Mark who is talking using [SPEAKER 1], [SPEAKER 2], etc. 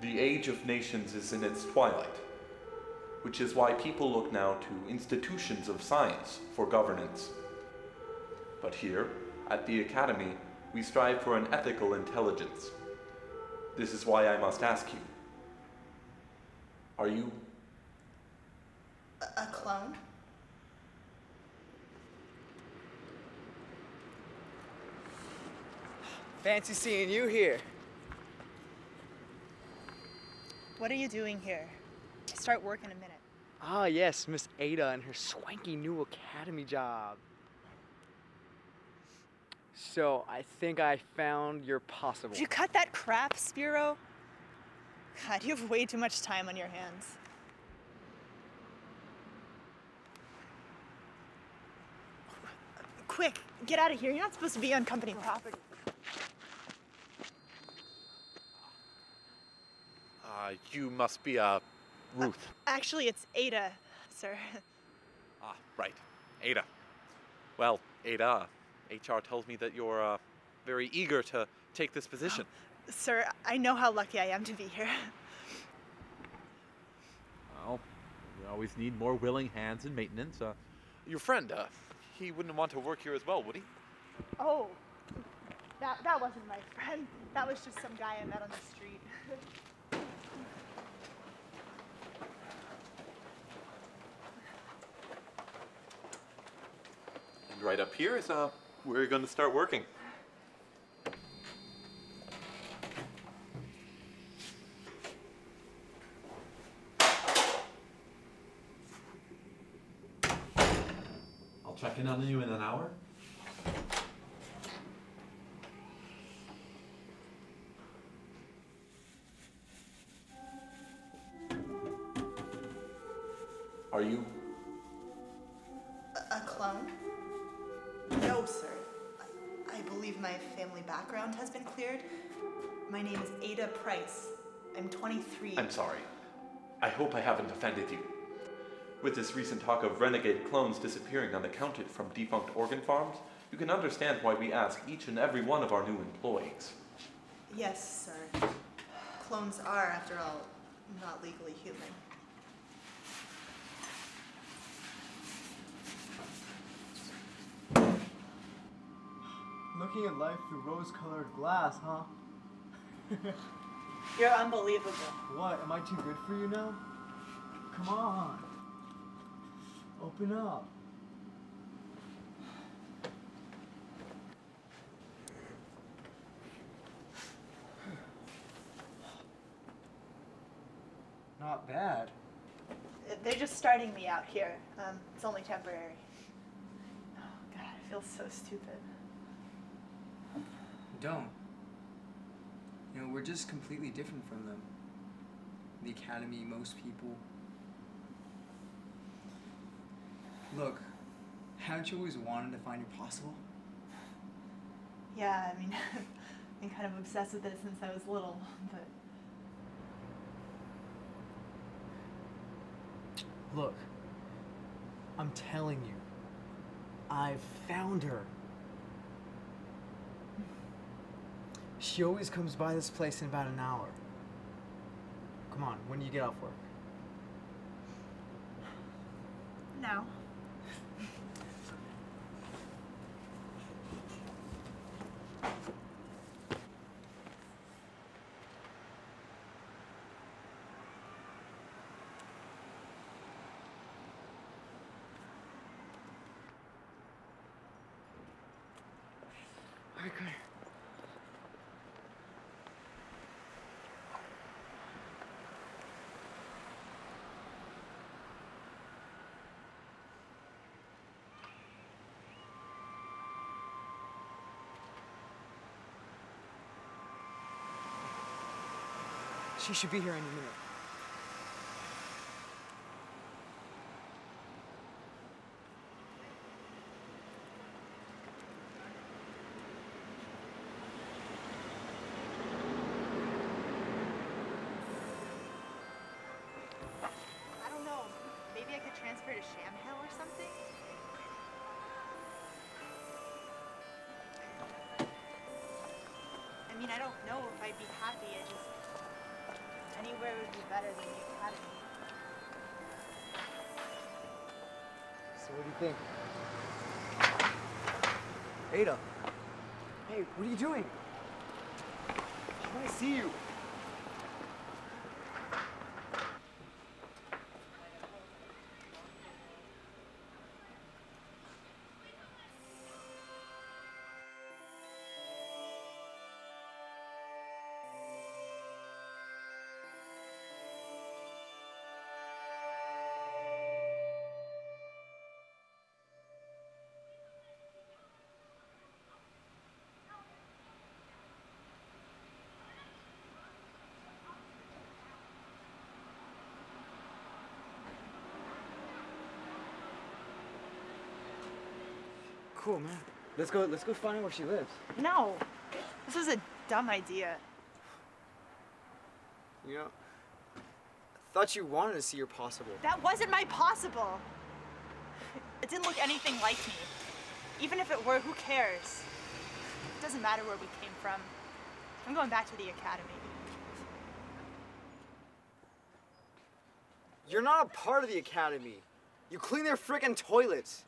[SPEAKER 1] The age of nations is in its twilight, which is why people look now to institutions of science for governance. But here, at the Academy, we strive for an ethical intelligence. This is why I must ask you Are you
[SPEAKER 2] A, a clone?
[SPEAKER 3] Fancy seeing you here.
[SPEAKER 2] What are you doing here? I start work in a minute.
[SPEAKER 3] Ah, yes, Miss Ada and her swanky new academy job. So, I think I found your possible.
[SPEAKER 2] Did you cut that crap, Spiro? God, you have way too much time on your hands. Quick, get out of here. You're not supposed to be on company property.
[SPEAKER 4] Uh, you must be, uh, Ruth.
[SPEAKER 2] Actually, it's Ada, sir.
[SPEAKER 4] Ah, right. Ada. Well, Ada, HR tells me that you're, uh, very eager to take this position.
[SPEAKER 2] Sir, I know how lucky I am to be here.
[SPEAKER 4] Well, we always need more willing hands in maintenance. Uh, your friend, uh, he wouldn't want to work here as well, would he?
[SPEAKER 2] Oh, that, that wasn't my friend. That was just some guy I met on the street.
[SPEAKER 1] And right up here is uh, where you're going to start working.
[SPEAKER 5] I'll check in on you in an hour.
[SPEAKER 1] Are you
[SPEAKER 2] A, a clone? Sir. I, I believe my family background has been cleared. My name is Ada Price. I'm 23.
[SPEAKER 1] I'm sorry. I hope I haven't offended you. With this recent talk of renegade clones disappearing unaccounted from defunct organ farms, you can understand why we ask each and every one of our new employees.
[SPEAKER 2] Yes, sir. Clones are, after all, not legally human.
[SPEAKER 6] Looking at life through rose-colored glass, huh?
[SPEAKER 2] You're unbelievable.
[SPEAKER 6] What? Am I too good for you now? Come on. Open up. Not bad.
[SPEAKER 2] They're just starting me out here. Um, it's only temporary. Oh, God, I feel so stupid.
[SPEAKER 7] Don't. You know, we're just completely different from them. The academy, most people. Look, haven't you always wanted to find your possible?
[SPEAKER 2] Yeah, I mean, I've been kind of obsessed with it since I was little, but
[SPEAKER 6] Look, I'm telling you, I've found her. She always comes by this place in about an hour. Come on, when do you get off work?
[SPEAKER 2] no.
[SPEAKER 3] Alright, come here. She should be here any minute.
[SPEAKER 2] I don't know. Maybe I could transfer to or something? I mean, I don't know if I'd be happy. I just. Anywhere would be better than the academy.
[SPEAKER 6] So what do you think? Ada. Hey, what are you doing? I want to see you. Cool, man. Let's go. Let's go find out where she lives.
[SPEAKER 2] No! This is a dumb idea.
[SPEAKER 6] You know, I thought you wanted to see your possible.
[SPEAKER 2] That wasn't my possible! It didn't look anything like me. Even if it were, who cares? It doesn't matter where we came from. I'm going back to the academy.
[SPEAKER 6] You're not a part of the academy. You clean their frickin' toilets.